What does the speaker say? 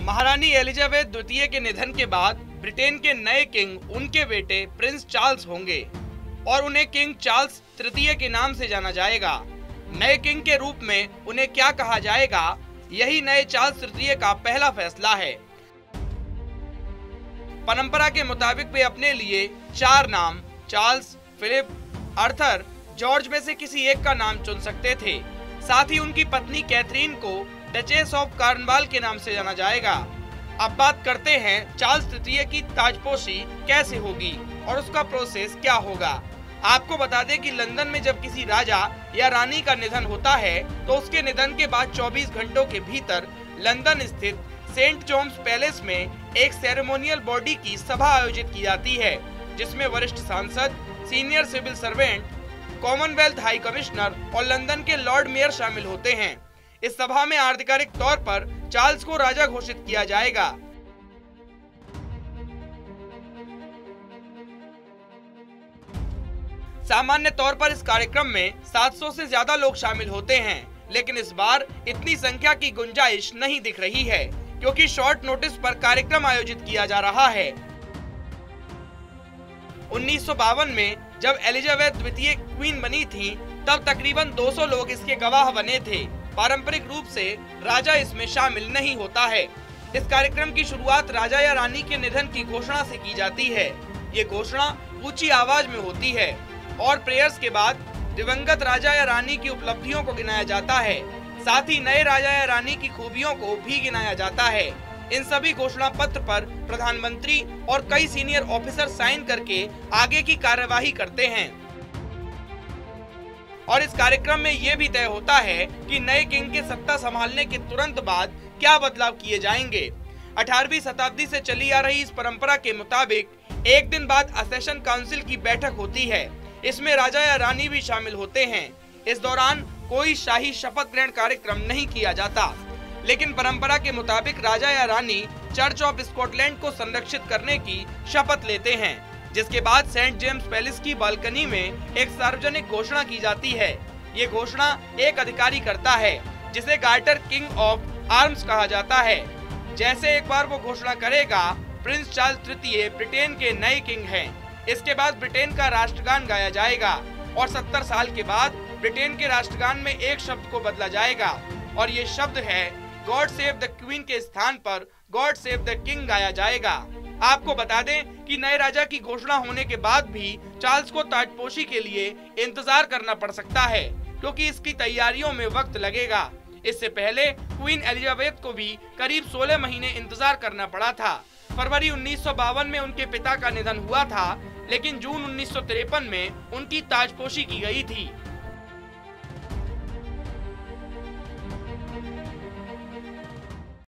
महारानी एलिजाबेथ द्वितीय के निधन के बाद ब्रिटेन के नए किंग, उनके बेटे प्रिंस चार्ल्स होंगे और उन्हें किंग चार्ल्स तृतीय के नाम से जाना जाएगा। नए किंग के रूप में उन्हें क्या कहा जाएगा? यही नए चार्ल्स तृतीय का पहला फैसला है। परंपरा के मुताबिक वे अपने लिए चार नाम, चार्ल्स, फिलिप अर्थर जॉर्ज में से किसी एक का नाम चुन सकते थे। साथ ही उनकी पत्नी कैथरीन को डचेस ऑफ़ कार्नवाल के नाम से जाना जाएगा। अब बात करते हैं चार्ल्स तृतीय की ताजपोशी कैसे होगी और उसका प्रोसेस क्या होगा। आपको बता दें कि लंदन में जब किसी राजा या रानी का निधन होता है तो उसके निधन के बाद 24 घंटों के भीतर लंदन स्थित सेंट जॉन्स पैलेस में एक सेरेमोनियल बॉडी की सभा आयोजित की जाती है, जिसमें वरिष्ठ सांसद senior civil servant Commonwealth high commissioner और लंदन के लॉर्ड मेयर शामिल होते हैं। इस सभा में आधिकारिक तौर पर चार्ल्स को राजा घोषित किया जाएगा। सामान्य तौर पर इस कार्यक्रम में 700 से ज़्यादा लोग शामिल होते हैं, लेकिन इस बार इतनी संख्या की गुंजाइश नहीं दिख रही है, क्योंकि शॉर्ट नोटिस पर कार्यक्रम आयोजित किया जा रहा है। उन्नीस सौ बावन में जब एलिजाबेथ द्वितीय क्वीन बनी थी, तब तकरीबन 200 लोग इसके गवाह बने थे। पारंपरिक रूप से राजा इसमें शामिल नहीं होता है। इस कार्यक्रम की शुरुआत राजा या रानी के निधन की घोषणा से की जाती है। ये घोषणा ऊँची आवाज़ में होती है और प्रेयर्स के बाद दिवंगत राजा या रानी की उपलब्धियों को गिनाया जाता है। साथ ही नए राजा या रानी की खूबियों को भी गिनाया जाता है। इन सभी घोषणा पत्र पर प्रधानमंत्री और कई सीनियर ऑफिसर साइन करके आगे की कार्यवाही करते हैं। और इस कार्यक्रम में ये भी तय होता है कि नए किंग के सत्ता संभालने के तुरंत बाद क्या बदलाव किए जाएँगे। 18वीं शताब्दी से चली आ रही इस परंपरा के मुताबिक एक दिन बाद असेशन काउंसिल की बैठक होती है। इसमें राजा या रानी भी शामिल होते हैं। इस दौरान कोई शाही शपथ ग्रहण कार्यक्रम नहीं किया जाता। लेकिन परंपरा के मुताबिक राजा या रानी चर्च ऑफ़ स्कॉटलैंड को संरक्षित करने की शपथ लेते हैं, जिसके बाद सेंट जेम्स पैलेस की बालकनी में एक सार्वजनिक घोषणा की जाती है। ये घोषणा एक अधिकारी करता है, जिसे गार्टर किंग ऑफ़ आर्म्स कहा जाता है। जैसे एक बार वो घोषणा करेगा, प्रिंस चार्ल्स तृतीय ब्रिटेन के नए किंग हैं। इसके बाद ब्रिटेन का राष्ट्रगान गाया जाएगा और 70 साल के बाद ब्रिटेन के राष्ट्रगान में एक शब्द को बदला जाएगा, और ये शब्द है गॉड सेव द क्वीन के स्थान पर गॉड सेव द किंग गाया जाएगा। आपको बता दें कि नए राजा की घोषणा होने के बाद भी चार्ल्स को ताजपोशी के लिए इंतज़ार करना पड़ सकता है, क्योंकि इसकी तैयारियों में वक्त लगेगा। इससे पहले क्वीन एलिजाबेथ को भी करीब 16 महीने इंतज़ार करना पड़ा था। फरवरी उन्नीस सौ बावन में उनके पिता का निधन हुआ था, लेकिन जून उन्नीस सौ तिरपन में उनकी ताजपोशी की गई थी।